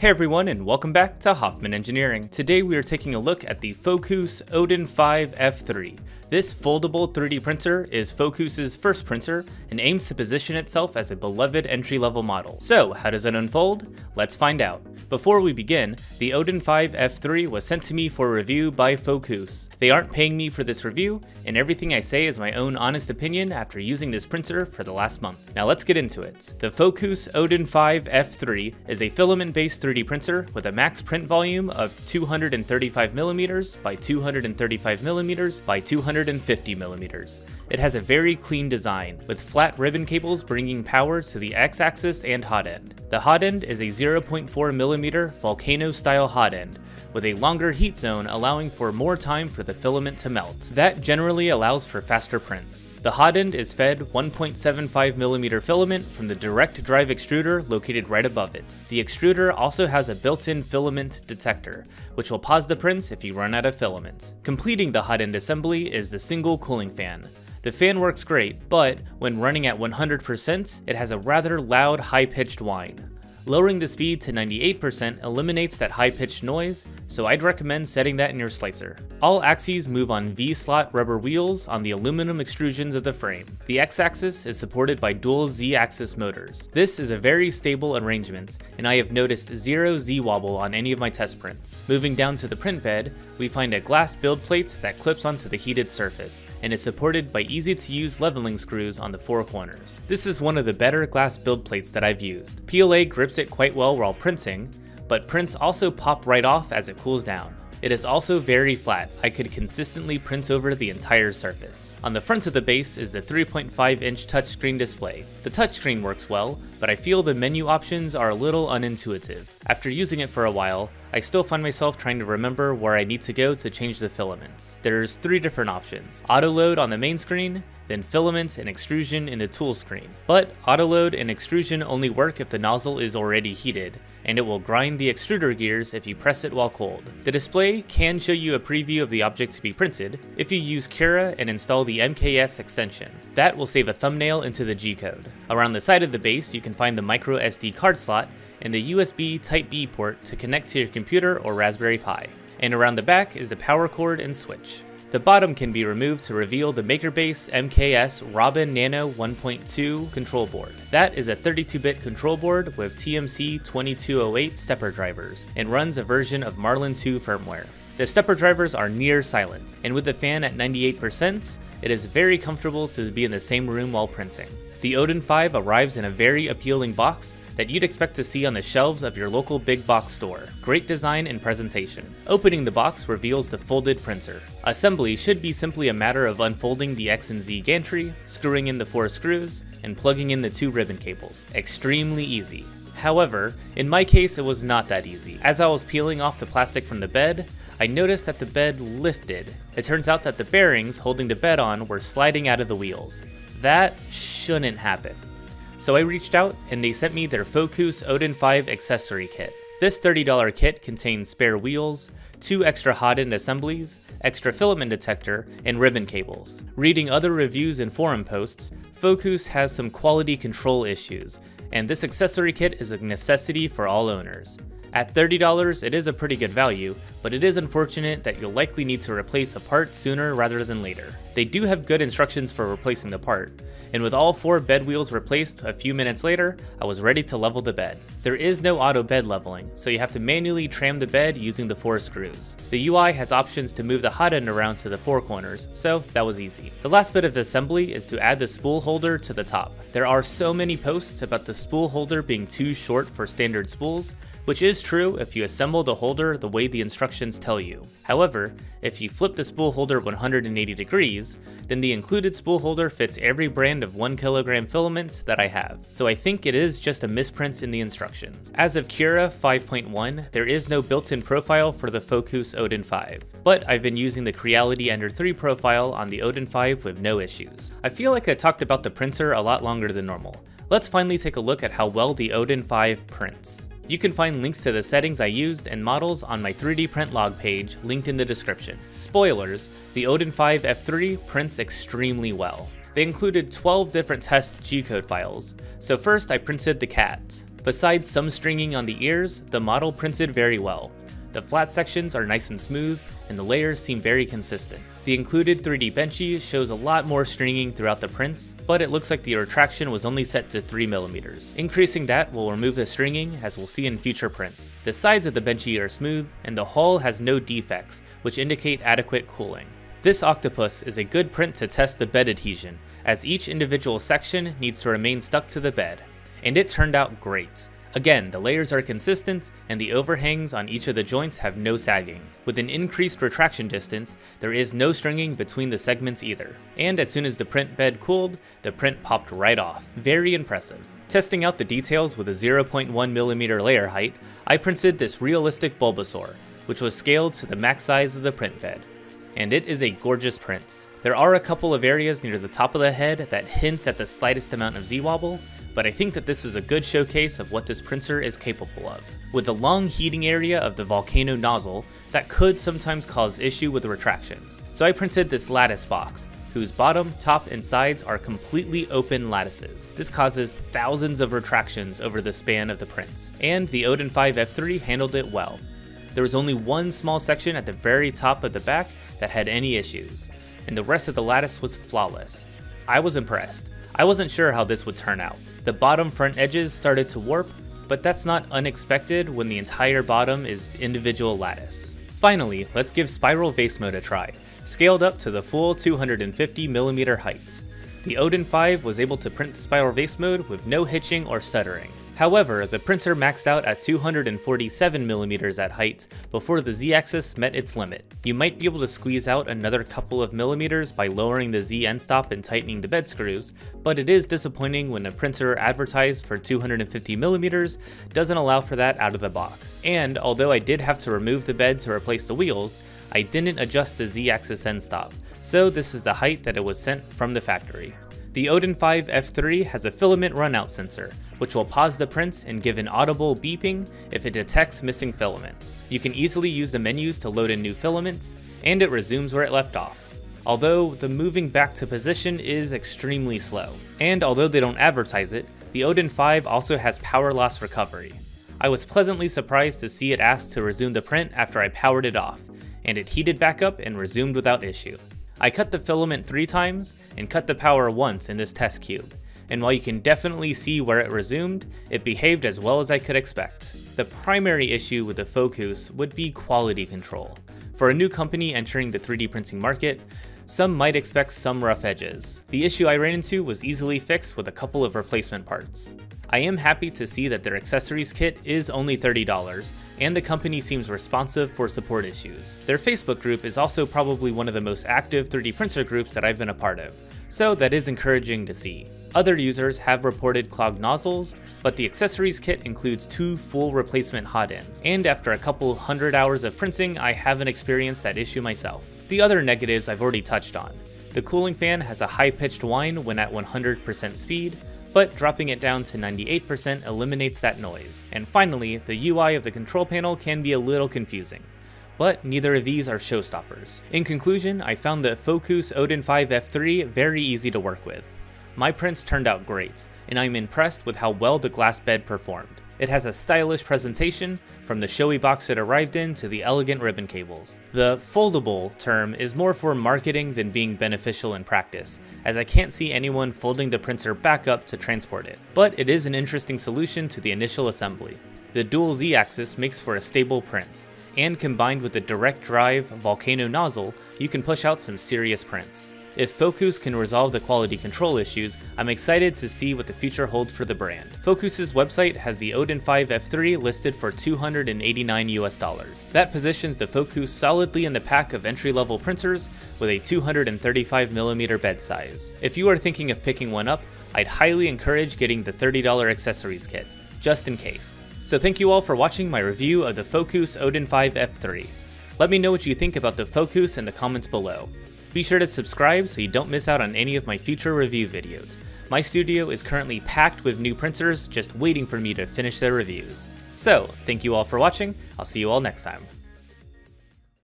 Hey everyone and welcome back to Hoffman Engineering. Today we are taking a look at the Fokoos Odin 5 F3. This foldable 3D printer is Fokoos's first printer and aims to position itself as a beloved entry-level model. So how does it unfold? Let's find out. Before we begin, the Odin 5 F3 was sent to me for review by Fokoos. They aren't paying me for this review, and everything I say is my own honest opinion after using this printer for the last month. Now let's get into it. The Fokoos Odin 5 F3 is a filament-based 3D printer with a max print volume of 235mm by 235mm by 250mm. It has a very clean design, with flat ribbon cables bringing power to the x-axis and hot end. The hot end is a 0.4mm volcano-style hot end, with a longer heat zone allowing for more time for the filament to melt. That generally allows for faster prints. The hot end is fed 1.75mm filament from the direct drive extruder located right above it. The extruder also has a built-in filament detector, which will pause the prints if you run out of filament. Completing the hot end assembly is the single cooling fan. The fan works great, but when running at 100%, it has a rather loud high-pitched whine. Lowering the speed to 98% eliminates that high-pitched noise, so I'd recommend setting that in your slicer. All axes move on V-slot rubber wheels on the aluminum extrusions of the frame. The x-axis is supported by dual z-axis motors. This is a very stable arrangement, and I have noticed zero z-wobble on any of my test prints. Moving down to the print bed, we find a glass build plate that clips onto the heated surface, and is supported by easy-to-use leveling screws on the four corners. This is one of the better glass build plates that I've used. PLA grips it quite well while printing, but prints also pop right off as it cools down. It is also very flat, I could consistently print over the entire surface. On the front of the base is the 3.5 inch touchscreen display. The touchscreen works well, but I feel the menu options are a little unintuitive. After using it for a while, I still find myself trying to remember where I need to go to change the filaments. There's three different options. Auto load on the main screen, then filament and extrusion in the tool screen. But autoload and extrusion only work if the nozzle is already heated, and it will grind the extruder gears if you press it while cold. The display can show you a preview of the object to be printed if you use Cura and install the MKS extension. That will save a thumbnail into the G-code. Around the side of the base you can find the micro SD card slot and the USB Type-B port to connect to your computer or Raspberry Pi. And around the back is the power cord and switch. The bottom can be removed to reveal the MakerBase MKS Robin Nano 1.2 control board. That is a 32-bit control board with TMC 2208 stepper drivers and runs a version of Marlin 2 firmware. The stepper drivers are near silent, and with the fan at 98%, it is very comfortable to be in the same room while printing. The Odin 5 arrives in a very appealing box that you'd expect to see on the shelves of your local big box store. Great design and presentation. Opening the box reveals the folded printer. Assembly should be simply a matter of unfolding the X and Z gantry, screwing in the four screws, and plugging in the two ribbon cables. Extremely easy. However, in my case it was not that easy. As I was peeling off the plastic from the bed, I noticed that the bed lifted. It turns out that the bearings holding the bed on were sliding out of the wheels. That shouldn't happen. So I reached out and they sent me their Fokoos Odin 5 accessory kit. This $30 kit contains spare wheels, two extra hot end assemblies, extra filament detector, and ribbon cables. Reading other reviews and forum posts, Fokoos has some quality control issues, and this accessory kit is a necessity for all owners. At $30, it is a pretty good value, but it is unfortunate that you'll likely need to replace a part sooner rather than later. They do have good instructions for replacing the part, and with all four bed wheels replaced a few minutes later, I was ready to level the bed. There is no auto bed leveling, so you have to manually tram the bed using the four screws. The UI has options to move the hot end around to the four corners, so that was easy. The last bit of assembly is to add the spool holder to the top. There are so many posts about the spool holder being too short for standard spools, which is true if you assemble the holder the way the instructions tell you. However, if you flip the spool holder 180 degrees, then the included spool holder fits every brand of 1kg filament that I have, so I think it is just a misprint in the instructions. As of Cura 5.1, there is no built-in profile for the Fokoos Odin 5, but I've been using the Creality Ender 3 profile on the Odin 5 with no issues. I feel like I talked about the printer a lot longer than normal. Let's finally take a look at how well the Odin 5 prints. You can find links to the settings I used and models on my 3D print log page linked in the description. Spoilers, the Odin 5 F3 prints extremely well. They included 12 different test G-code files, so first I printed the cat. Besides some stringing on the ears, the model printed very well. The flat sections are nice and smooth, and the layers seem very consistent. The included 3D Benchy shows a lot more stringing throughout the prints, but it looks like the retraction was only set to 3mm. Increasing that will remove the stringing as we'll see in future prints. The sides of the Benchy are smooth, and the hull has no defects, which indicate adequate cooling. This octopus is a good print to test the bed adhesion, as each individual section needs to remain stuck to the bed. And it turned out great. Again, the layers are consistent, and the overhangs on each of the joints have no sagging. With an increased retraction distance, there is no stringing between the segments either. And as soon as the print bed cooled, the print popped right off. Very impressive. Testing out the details with a 0.1mm layer height, I printed this realistic Bulbasaur, which was scaled to the max size of the print bed. And it is a gorgeous print. There are a couple of areas near the top of the head that hints at the slightest amount of Z-wobble, but I think that this is a good showcase of what this printer is capable of. With the long heating area of the volcano nozzle, that could sometimes cause issue with retractions. So I printed this lattice box, whose bottom, top, and sides are completely open lattices. This causes thousands of retractions over the span of the prints, and the Odin 5 F3 handled it well. There was only one small section at the very top of the back that had any issues, and the rest of the lattice was flawless. I was impressed. I wasn't sure how this would turn out. The bottom front edges started to warp, but that's not unexpected when the entire bottom is individual lattice. Finally, let's give Spiral Vase Mode a try, scaled up to the full 250mm height. The Odin 5 was able to print the Spiral Vase Mode with no hitching or stuttering. However, the printer maxed out at 247mm at height before the z-axis met its limit. You might be able to squeeze out another couple of millimeters by lowering the Z end stop and tightening the bed screws, but it is disappointing when a printer advertised for 250mm doesn't allow for that out of the box. And although I did have to remove the bed to replace the wheels, I didn't adjust the Z-axis end stop, so this is the height that it was sent from the factory. The Odin 5 F3 has a filament runout sensor, which will pause the prints and give an audible beeping if it detects missing filament. You can easily use the menus to load in new filaments, and it resumes where it left off. Although the moving back to position is extremely slow. And although they don't advertise it, the Odin 5 also has power loss recovery. I was pleasantly surprised to see it ask to resume the print after I powered it off, and it heated back up and resumed without issue. I cut the filament three times and cut the power once in this test cube, and while you can definitely see where it resumed, it behaved as well as I could expect. The primary issue with the Fokoos would be quality control. For a new company entering the 3D printing market, some might expect some rough edges. The issue I ran into was easily fixed with a couple of replacement parts. I am happy to see that their accessories kit is only $30, and the company seems responsive for support issues. Their Facebook group is also probably one of the most active 3D printer groups that I've been a part of, so that is encouraging to see. Other users have reported clogged nozzles, but the accessories kit includes two full replacement hot ends, and after a couple hundred hours of printing, I haven't experienced that issue myself. The other negatives I've already touched on. The cooling fan has a high-pitched whine when at 100% speed, but dropping it down to 98% eliminates that noise. And finally, the UI of the control panel can be a little confusing but neither of these are showstoppers. In conclusion, I found the Fokoos Odin 5 F3 very easy to work with. My prints turned out great, and I'm impressed with how well the glass bed performed. It has a stylish presentation, from the showy box it arrived in to the elegant ribbon cables. The foldable term is more for marketing than being beneficial in practice, as I can't see anyone folding the printer back up to transport it. But it is an interesting solution to the initial assembly. The dual Z-axis makes for a stable print, and combined with the direct drive volcano nozzle, you can push out some serious prints. If Fokoos can resolve the quality control issues, I'm excited to see what the future holds for the brand. Fokoos's website has the Odin 5 F3 listed for 289 US dollars. That positions the Fokoos solidly in the pack of entry-level printers with a 235mm bed size. If you are thinking of picking one up, I'd highly encourage getting the $30 accessories kit, just in case. So thank you all for watching my review of the Fokoos Odin 5 F3. Let me know what you think about the Fokoos in the comments below. Be sure to subscribe so you don't miss out on any of my future review videos. My studio is currently packed with new printers just waiting for me to finish their reviews. So, thank you all for watching, I'll see you all next time.